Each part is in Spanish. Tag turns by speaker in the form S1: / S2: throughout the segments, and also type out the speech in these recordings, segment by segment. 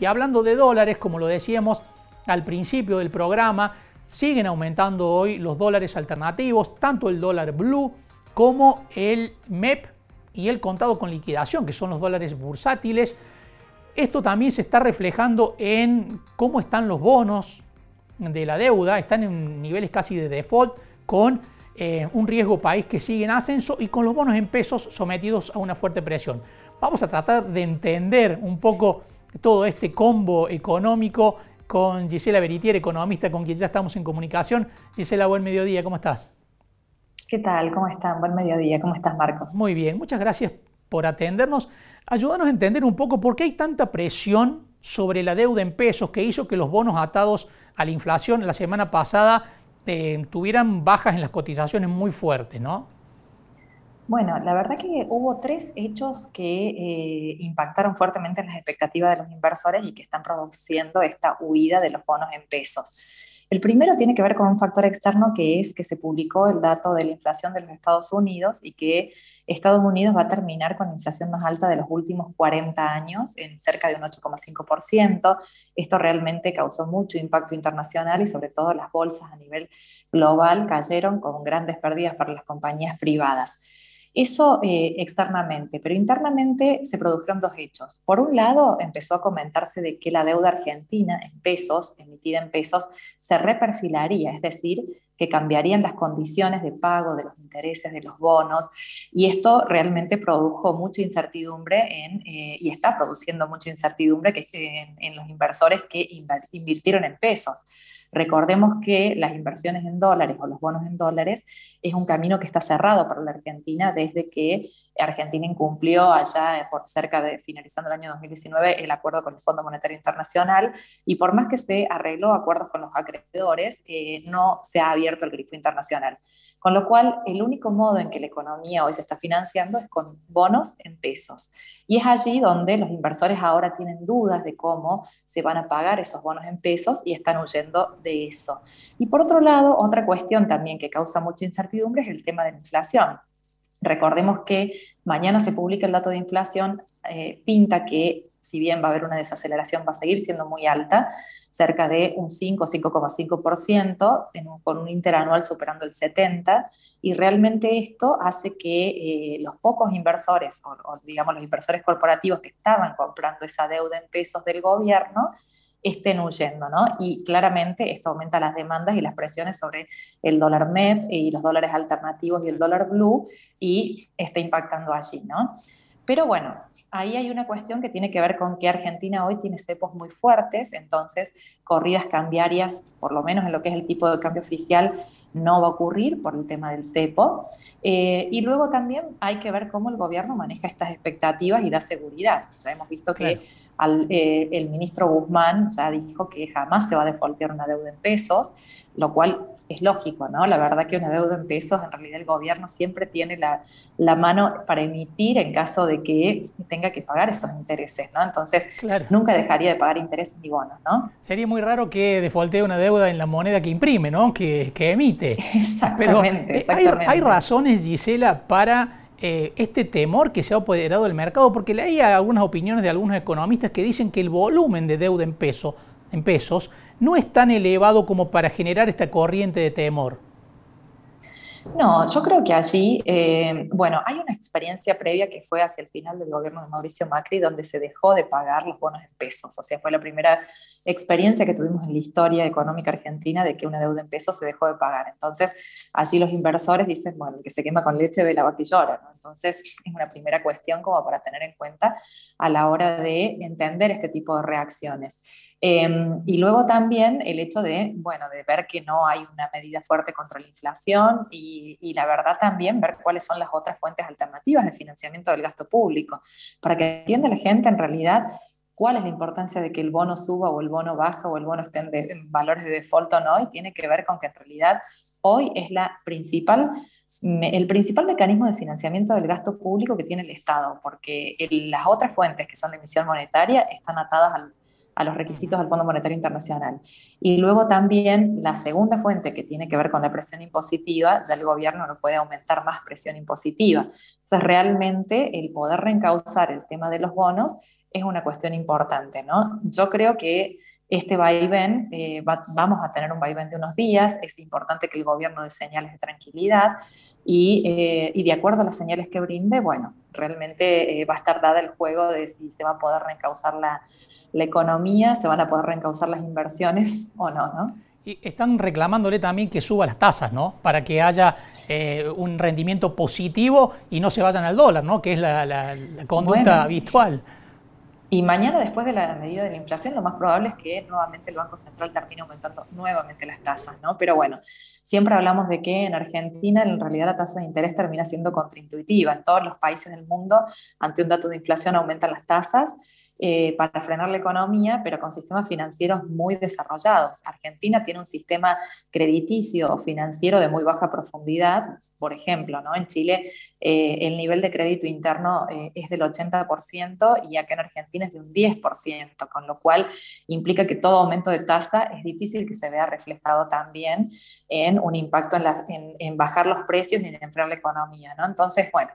S1: Y hablando de dólares, como lo decíamos al principio del programa, siguen aumentando hoy los dólares alternativos, tanto el dólar blue como el MEP y el contado con liquidación, que son los dólares bursátiles. Esto también se está reflejando en cómo están los bonos de la deuda, están en niveles casi de default, con eh, un riesgo país que sigue en ascenso y con los bonos en pesos sometidos a una fuerte presión. Vamos a tratar de entender un poco todo este combo económico con Gisela Beritier, economista con quien ya estamos en comunicación. Gisela, buen mediodía, ¿cómo estás?
S2: ¿Qué tal? ¿Cómo están? Buen mediodía, ¿cómo estás Marcos?
S1: Muy bien, muchas gracias por atendernos. Ayúdanos a entender un poco por qué hay tanta presión sobre la deuda en pesos que hizo que los bonos atados a la inflación la semana pasada eh, tuvieran bajas en las cotizaciones muy fuertes, ¿no?
S2: Bueno, la verdad que hubo tres hechos que eh, impactaron fuertemente en las expectativas de los inversores y que están produciendo esta huida de los bonos en pesos. El primero tiene que ver con un factor externo que es que se publicó el dato de la inflación de los Estados Unidos y que Estados Unidos va a terminar con la inflación más alta de los últimos 40 años, en cerca de un 8,5%. Esto realmente causó mucho impacto internacional y sobre todo las bolsas a nivel global cayeron con grandes pérdidas para las compañías privadas. Eso eh, externamente, pero internamente se produjeron dos hechos. Por un lado, empezó a comentarse de que la deuda argentina en pesos, emitida en pesos, se reperfilaría, es decir, que cambiarían las condiciones de pago de los intereses de los bonos, y esto realmente produjo mucha incertidumbre en, eh, y está produciendo mucha incertidumbre que, en, en los inversores que invirtieron en pesos. Recordemos que las inversiones en dólares o los bonos en dólares es un camino que está cerrado para la Argentina desde que Argentina incumplió allá por cerca de finalizando el año 2019 el acuerdo con el Fondo Monetario Internacional y por más que se arregló acuerdos con los acreedores, eh, no se ha abierto el grifo internacional. Con lo cual, el único modo en que la economía hoy se está financiando es con bonos en pesos. Y es allí donde los inversores ahora tienen dudas de cómo se van a pagar esos bonos en pesos y están huyendo de eso. Y por otro lado, otra cuestión también que causa mucha incertidumbre es el tema de la inflación. Recordemos que mañana se publica el dato de inflación, eh, pinta que si bien va a haber una desaceleración, va a seguir siendo muy alta, cerca de un 5, 5,5%, con un interanual superando el 70%, y realmente esto hace que eh, los pocos inversores, o, digamos los inversores corporativos que estaban comprando esa deuda en pesos del gobierno, estén huyendo, ¿no? Y claramente esto aumenta las demandas y las presiones sobre el dólar MEP y los dólares alternativos y el dólar blue y está impactando allí, ¿no? Pero bueno, ahí hay una cuestión que tiene que ver con que Argentina hoy tiene cepos muy fuertes, entonces corridas cambiarias, por lo menos en lo que es el tipo de cambio oficial, no va a ocurrir por el tema del cepo. Eh, y luego también hay que ver cómo el gobierno maneja estas expectativas y da seguridad. Ya hemos visto que eh, el ministro Guzmán ya dijo que jamás se va a defaultear una deuda en pesos, lo cual es lógico, ¿no? La verdad que una deuda en pesos, en realidad el gobierno siempre tiene la, la mano para emitir en caso de que tenga que pagar esos intereses, ¿no? Entonces, nunca dejaría de pagar intereses ni bonos, ¿no?
S1: Sería muy raro que defaultee una deuda en la moneda que imprime, ¿no? Que, que emite.
S2: Exactamente,
S1: Pero,
S2: exactamente.
S1: Hay, hay razones, Gisela, para eh, este temor que se ha apoderado del mercado, porque leí algunas opiniones de algunos economistas que dicen que el volumen de deuda en, peso, en pesos no es tan elevado como para generar esta corriente de temor.
S2: No, yo creo que allí, eh, bueno, hay una experiencia previa que fue hacia el final del gobierno de Mauricio Macri, donde se dejó de pagar los bonos en pesos. O sea, fue la primera experiencia que tuvimos en la historia económica argentina de que una deuda en pesos se dejó de pagar. Entonces, allí los inversores dicen, bueno, el que se quema con leche ve la vaca y llora. Entonces, es una primera cuestión como para tener en cuenta a la hora de entender este tipo de reacciones. Em, y luego también el hecho de, bueno, de ver que no hay una medida fuerte contra la inflación y, y, la verdad también ver cuáles son las otras fuentes alternativas de financiamiento del gasto público, para que entienda la gente en realidad cuál es la importancia de que el bono suba o el bono baja o el bono esté en, valores de default o no, y tiene que ver con que en realidad hoy es la principal, el principal mecanismo de financiamiento del gasto público que tiene el Estado, porque las otras fuentes que son de emisión monetaria están atadas a los requisitos del Fondo Monetario Internacional. Y luego también la segunda fuente que tiene que ver con la presión impositiva, ya el gobierno no puede aumentar más presión impositiva. Entonces realmente el poder reencauzar el tema de los bonos es una cuestión importante, ¿no? Yo creo que este vaivén, eh, vamos a tener un vaivén de unos días, es importante que el gobierno dé señales de tranquilidad y, eh, y de acuerdo a las señales que brinde, bueno, realmente eh, va a estar dada el juego de si se va a poder reencauzar la, la economía, se van a poder reencauzar las inversiones o no, ¿no?
S1: Y están reclamándole también que suba las tasas, ¿no? Para que haya un rendimiento positivo y no se vayan al dólar, ¿no? Que es la, conducta habitual.
S2: Y mañana, después de la medida de la inflación, lo más probable es que nuevamente el Banco Central termine aumentando nuevamente las tasas, ¿no? Pero bueno, siempre hablamos de que en Argentina en realidad la tasa de interés termina siendo contraintuitiva. En todos los países del mundo, ante un dato de inflación, aumentan las tasas eh, para frenar la economía, pero con sistemas financieros muy desarrollados. Argentina tiene un sistema crediticio o financiero de muy baja profundidad, por ejemplo, ¿no? en Chile eh, el nivel de crédito interno eh, es del 80% y acá en Argentina es de un 10%, con lo cual implica que todo aumento de tasa es difícil que se vea reflejado también en un impacto en, bajar los precios y en enfriar la economía. ¿no? Entonces, bueno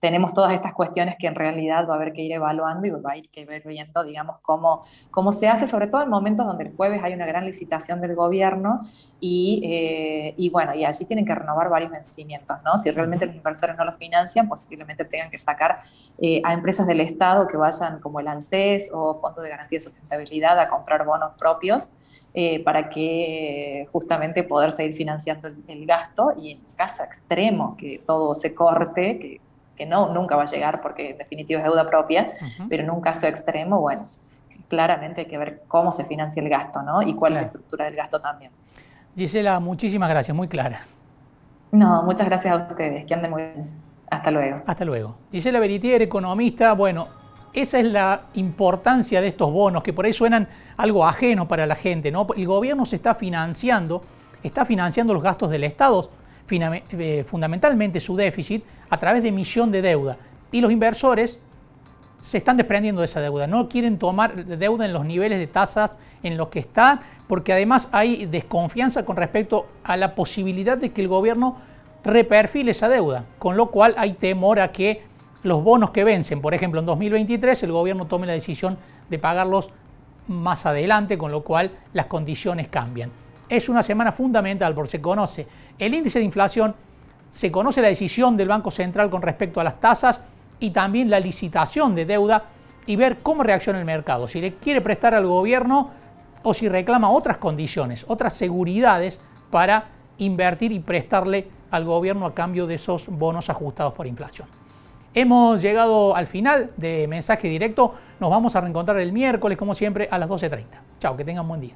S2: tenemos todas estas cuestiones que en realidad va a haber que ir evaluando y va a ir que ver viendo, digamos, cómo, cómo se hace, sobre todo en momentos donde el jueves hay una gran licitación del gobierno y, eh, y, bueno, y allí tienen que renovar varios vencimientos, ¿no? Si realmente los inversores no los financian, posiblemente tengan que sacar eh, a empresas del Estado que vayan como el ANSES o Fondo de Garantía de Sustentabilidad a comprar bonos propios. Eh, para que justamente poder seguir financiando el, el, gasto y en caso extremo que todo se corte, que que no, nunca va a llegar porque en definitiva es deuda propia, pero en un caso extremo, bueno, claramente hay que ver cómo se financia el gasto, ¿no? Y cuál es la estructura del gasto también.
S1: Gisela, muchísimas gracias, muy clara.
S2: No, muchas gracias a ustedes, que anden muy bien. Hasta luego.
S1: Hasta luego. Gisela Beritier, economista, bueno, esa es la importancia de estos bonos, que por ahí suenan algo ajeno para la gente, ¿no? El gobierno se está financiando, está financiando los gastos del Estado, fundamentalmente su déficit, a través de emisión de deuda. Y los inversores se están desprendiendo de esa deuda, no quieren tomar deuda en los niveles de tasas en los que están, porque además hay desconfianza con respecto a la posibilidad de que el gobierno reperfile esa deuda, con lo cual hay temor a que los bonos que vencen, por ejemplo en 2023, el gobierno tome la decisión de pagarlos más adelante, con lo cual las condiciones cambian. Es una semana fundamental porque se conoce el índice de inflación se conoce la decisión del Banco Central con respecto a las tasas y también la licitación de deuda y ver cómo reacciona el mercado, si le quiere prestar al gobierno o si reclama otras condiciones, otras seguridades para invertir y prestarle al gobierno a cambio de esos bonos ajustados por inflación. Hemos llegado al final de mensaje directo. Nos vamos a reencontrar el miércoles, como siempre, a las 12.30. Chao, que tengan buen día.